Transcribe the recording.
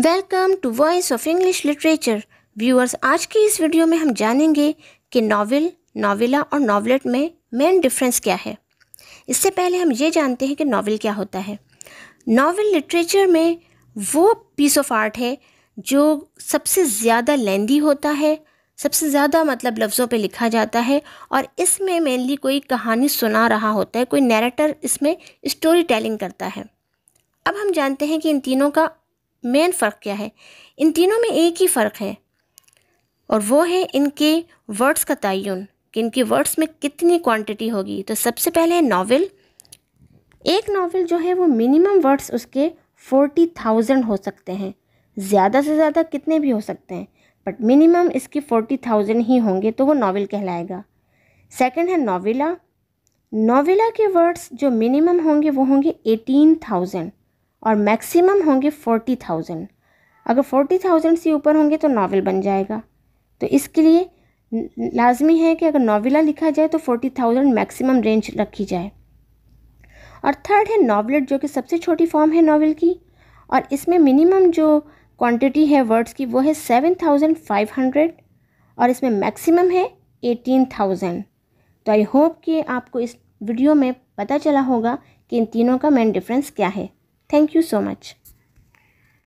Welcome to voice of English literature viewers आज की इस वीडियो में हम जानेंगे कि नावल नाविला और नावलेट में मेन डिफरेंस क्या है। इससे पहले हम ये जानते हैं कि नावल क्या होता है। नावल लिटरेचर में वो पीस ऑफ़ आर्ट है जो सबसे ज़्यादा लेंदी होता है, सबसे ज़्यादा मतलब लफ्ज़ों पे लिखा जाता है और इसमें मेनली कोई कहानी सुना रहा होता है, कोई नैरेटर इसमें स्टोरी टेलिंग करता है। अब हम जानते हैं कि इन तीनों का मेन फ़र्क क्या है? इन तीनों में एक ही फ़र्क है। और वो है इनके वर्ड्स का तयन कि इनके वर्ड्स में कितनी क्वांटिटी होगी। तो सबसे पहले है नावल एक नावल जो है वो मिनिमम वर्ड्स उसके फोर्टी थाउज़ेंड हो सकते हैं। ज़्यादा से ज़्यादा कितने भी हो सकते हैं बट मिनिमम इसके फोर्टी थाउज़ेंड ही होंगे तो वो नावल कहलाएगा। सेकंड है नोविला नोविला के वर्ड्स जो मिनिमम होंगे, वो होंगे एटीन थाउज़ेंड और मैक्सिमम होंगे फोर्टी थाउज़ेंड। अगर फोर्टी थाउज़ेंड से ऊपर होंगे तो नावल बन जाएगा। तो इसके लिए लाजमी है कि अगर नोविला लिखा जाए तो फोर्टी थाउज़ेंड मैक्सिमम रेंज रखी जाए। और थर्ड है नावलेट जो कि सबसे छोटी फॉर्म है नावल की। और इसमें मिनिमम जो क्वांटिटी है वर्ड्स की, वो है सेवन थाउज़ेंड फाइव हंड्रेड और इसमें मैक्सिमम है एटीन थाउज़ेंड। तो आई होप कि आपको इस वीडियो में पता चला होगा कि इन तीनों का मेन डिफरेंस क्या है। Thank you so much